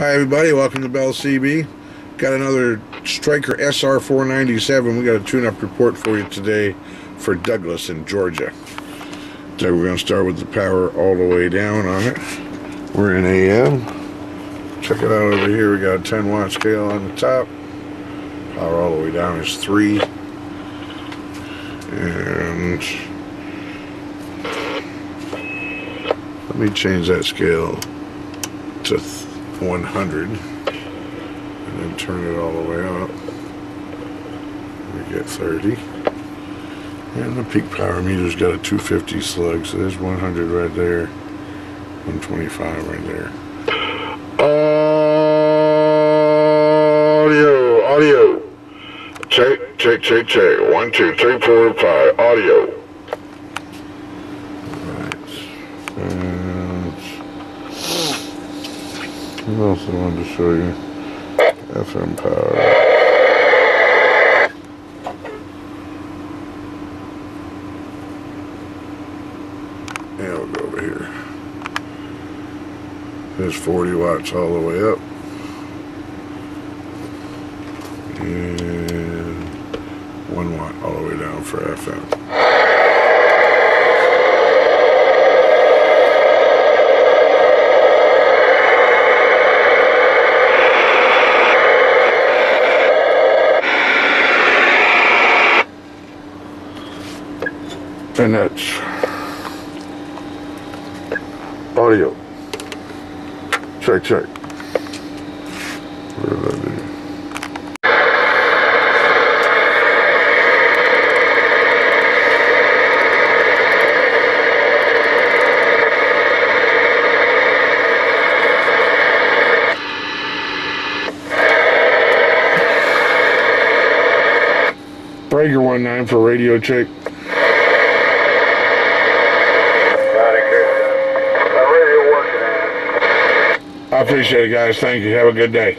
Hi everybody, welcome to Bells CB. Got another Stryker SR497. We got a tune-up report for you today for Douglas in Georgia. So we're going to start with the power all the way down on it. We're in AM. Check it out over here. We got a 10 watt scale on the top. Power all the way down is 3. And let me change that scale to 100 and then turn it all the way up. We get 30. And the peak power meter's got a 250 slug, so there's 100 right there, 125 right there. Audio, audio. Check, check, check, check. One, two, three, four, five. Audio. Right. And I also wanted to show you FM power. Yeah, we'll go over here. There's 40 watts all the way up. And one watt all the way down for FM. And that's audio. Check, check. Breaker one nine for radio check. I appreciate it, guys. Thank you. Have a good day.